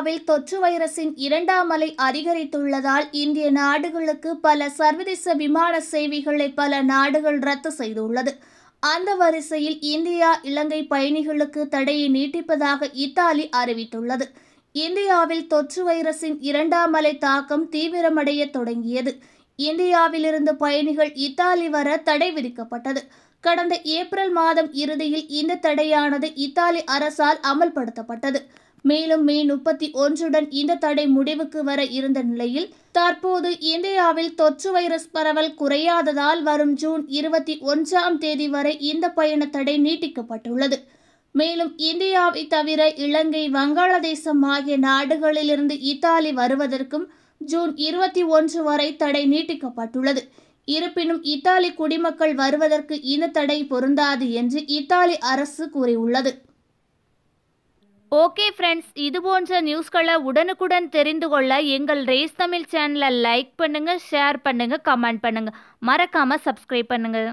இந்தியாவில் தொற்று வைரஸின் இரண்டாம் அலை அதிகரித்துள்ளதால் இந்திய நாடுகளுக்கு பல சர்வதேச விமான சேவைகளை பல நாடுகள் ரத்து செய்துள்ளது. அந்த வரிசையில் இந்தியா இலங்கை பயணிகளுக்கு தடையை நீட்டிப்பதாக இத்தாலி அறிவித்துள்ளது. இந்தியாவில் தொற்று வைரஸின் இரண்டாம் அலை தாக்கம் தீவிரமடைய தொடங்கியது. இந்தியாவிலிருந்து பயணிகள் இத்தாலி வர தடை விதிக்கப்பட்டது. கடந்த ஏப்ரல் மாதம் இறுதியில் இந்த தடையானது இத்தாலி அரசால் அமல்படுத்தப்பட்டது. மேலும் மே முப்பத்தி ஒன்றுடன் இந்த தடை முடிவுக்கு வர இருந்த நிலையில் தற்போது இந்தியாவில் தொற்று வைரஸ் பரவல் குறையாததால் வரும் ஜூன் இருபத்தி ஒன்றாம் தேதி வரை இந்த பயண தடை நீட்டிக்கப்பட்டுள்ளது. மேலும் இந்தியாவை தவிர இலங்கை வங்காளதேசம் ஆகிய நாடுகளிலிருந்து இத்தாலி வருவதற்கும் ஜூன் இருபத்தி ஒன்று வரை தடை நீட்டிக்கப்பட்டுள்ளது. இருப்பினும் இத்தாலி குடிமக்கள் வருவதற்கு இந்த தடை பொருந்தாது என்று இத்தாலி அரசு கூறியுள்ளது. ஓகே ஃப்ரெண்ட்ஸ் இது போன்ற நியூஸ்களை உடனுக்குடன் தெரிந்து கொள்ள எங்கள் ரேஸ் தமிழ் சேனலை லைக் பண்ணுங்கள் ஷேர் பண்ணுங்கள் கமெண்ட் பண்ணுங்கள் மறக்காமல் சப்ஸ்கிரைப் பண்ணுங்கள்